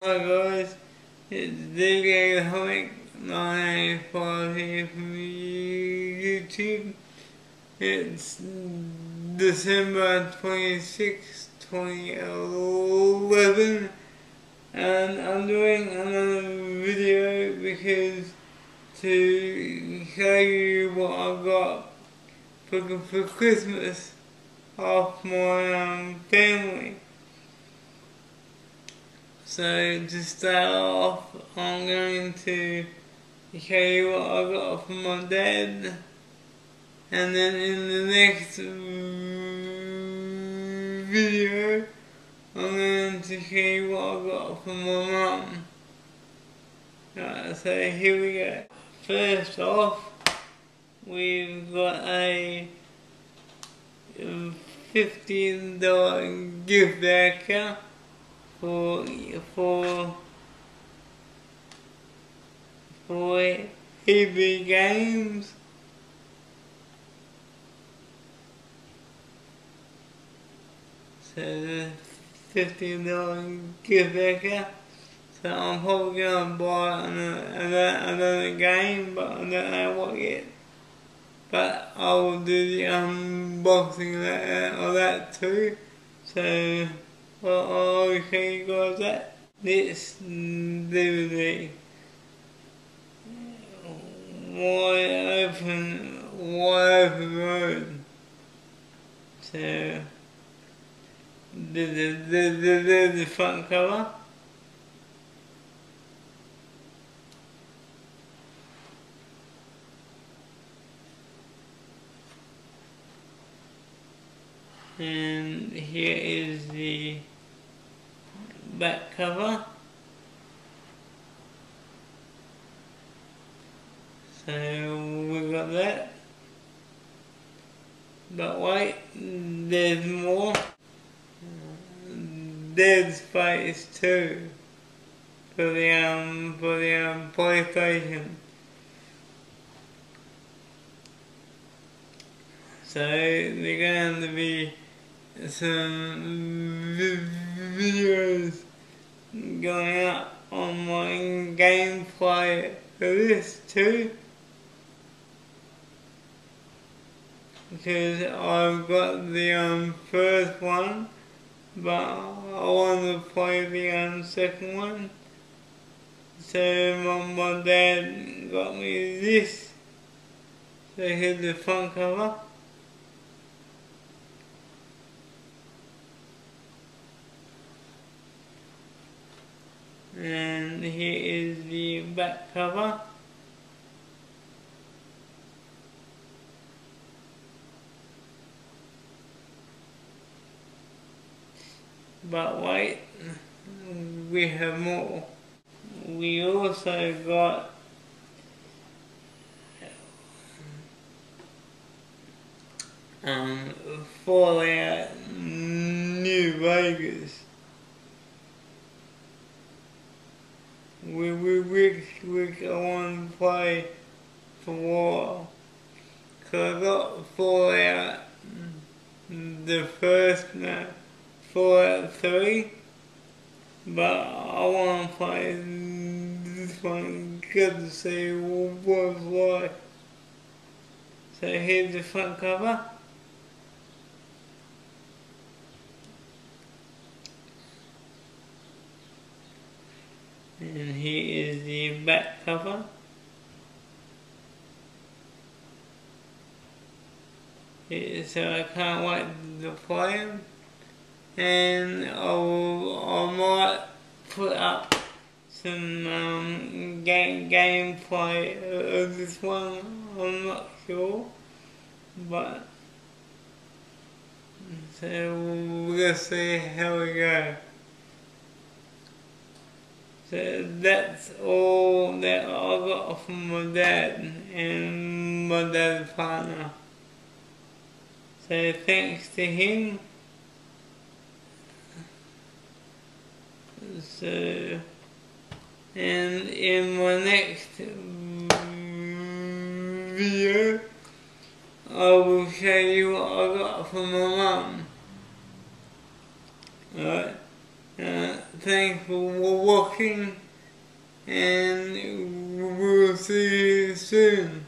Hi guys, it's DJ Atomic 985 here from YouTube. It's December 26, 2011 and I'm doing another video because to show you what I got for, for Christmas off my um, family. So to start off, I'm going to show you what I got from my dad, and then in the next video, I'm going to show you what I got from my mum. Right, so here we go. First off, we've got a $15 gift account for for for EB Games. So fifteen dollar gift back So I'm probably gonna buy another, another game, but I don't know what yet. But I will do the unboxing of that, of that too. So well, oh, I'll you guys that. This. Wide open, wide open road. So, the, the, the, the, the front cover. And here is the back cover. So we've got that. But wait there's more. Dead Space 2 for the um for the um PlayStation so they're going to be some videos going up on my gameplay for this too. Because I've got the um, first one, but I want to play the um, second one. So my, my dad got me this. So here's the front cover. And here is the back cover. But wait we have more. We also got um, Fallout New Vegas we we we we I want to play for war. Cause I got Fallout the first no, Fallout three, but I want to play this one just to see what it's like. So here's the front cover. And here is the back cover. So I can't wait to play them and I'll, I might put up some um, game gameplay of this one. I'm not sure but so we'll see how we go so that's all that I got from my dad and my dad's partner. So thanks to him. So, and in my next video, I will show you what I got from my mum. Alright, uh, for watching and we'll see you soon.